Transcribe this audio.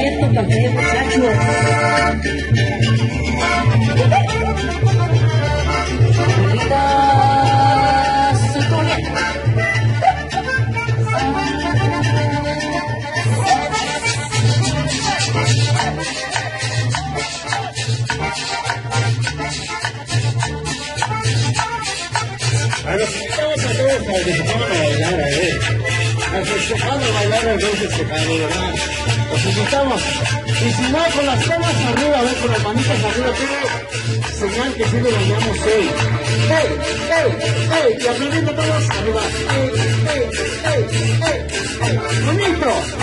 quieto, café, muchacho. Abuelita Sotoria. A invitamos a todos para que ver. Bailar el rey festejado, ¿verdad? Los invitamos. Y si no, con las palmas arriba, a ver, con las manitas arriba, todo señal que sí lo bailamos hoy. ¡Ey, ey, ey! Y aplaudiendo todos arriba. ¡Ey, ey, ey, ey! ey. ¡Bonito!